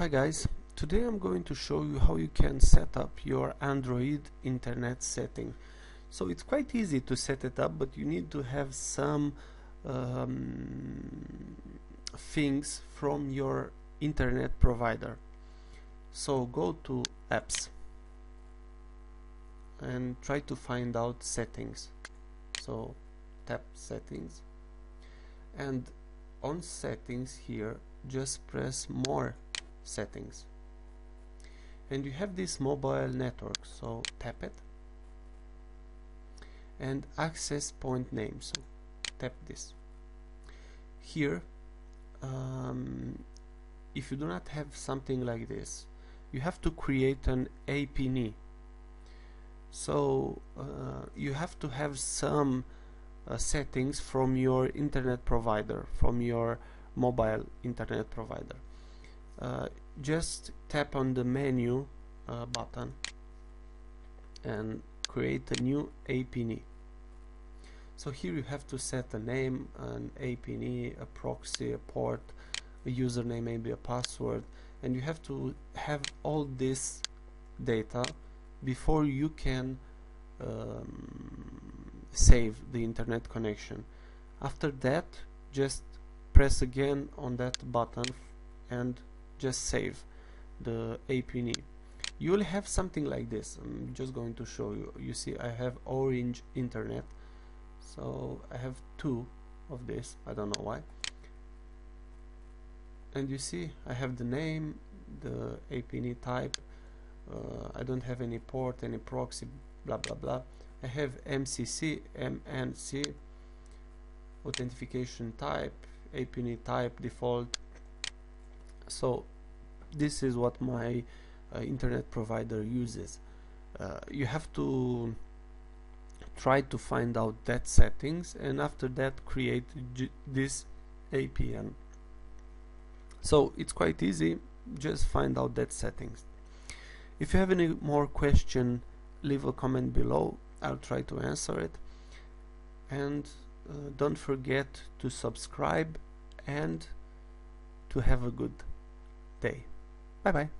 Hi guys, today I'm going to show you how you can set up your Android internet setting. So it's quite easy to set it up but you need to have some um, things from your internet provider. So go to apps and try to find out settings. So tap settings and on settings here just press more settings. And you have this mobile network so tap it. And access point name so tap this. Here um, if you do not have something like this you have to create an APN so uh, you have to have some uh, settings from your internet provider from your mobile internet provider uh, just tap on the menu uh, button and create a new APN so here you have to set a name an APN a proxy a port a username maybe a password and you have to have all this data before you can um, save the internet connection. After that just press again on that button and just save the APN you will have something like this. I'm just going to show you. You see I have orange internet. So I have two of this. I don't know why. And you see I have the name the APN type. Uh, I don't have any port any proxy blah blah blah. I have MCC MNC authentication type APN type default so this is what my uh, internet provider uses. Uh, you have to try to find out that settings and after that create this APN so it's quite easy. Just find out that settings. If you have any more question leave a comment below. I'll try to answer it. And uh, don't forget to subscribe and to have a good day. Bye bye